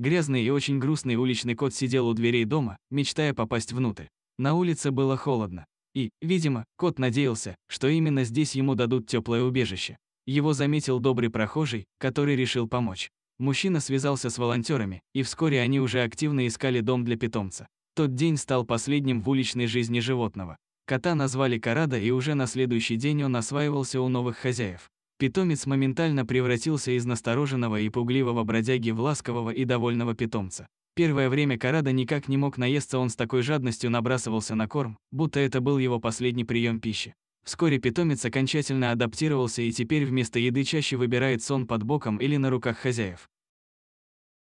Грязный и очень грустный уличный кот сидел у дверей дома, мечтая попасть внутрь. На улице было холодно. И, видимо, кот надеялся, что именно здесь ему дадут теплое убежище. Его заметил добрый прохожий, который решил помочь. Мужчина связался с волонтерами, и вскоре они уже активно искали дом для питомца. Тот день стал последним в уличной жизни животного. Кота назвали Карада, и уже на следующий день он осваивался у новых хозяев. Питомец моментально превратился из настороженного и пугливого бродяги в ласкового и довольного питомца. Первое время Карада никак не мог наесться, он с такой жадностью набрасывался на корм, будто это был его последний прием пищи. Вскоре питомец окончательно адаптировался и теперь вместо еды чаще выбирает сон под боком или на руках хозяев.